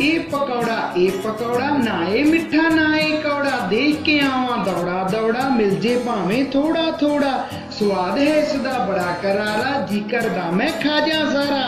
ਇਹ ਪਕੌੜਾ ਇਹ ਪਕੌੜਾ, ਨਾ ਇਹ ਮਿੱਠਾ, ਨਾ ਇਹ ਕੌੜਾ। ਦੇਖ ਕੇ ਆਵਾਂ, ਦੌੜਾ ਦੌੜਾ, ਮਿਲ ਜੇ ਭਾਵੇਂ ਥੋੜਾ ਥੋੜਾ ਸਵਾਦ ਹੈ ਇਸ ਦਾ, ਬੜਾ ਕਰਾਰਾ, ਜੀ ਕਰਦਾ ਮੈਂ ਖਾ ਜਾ ਸਾਰਾ।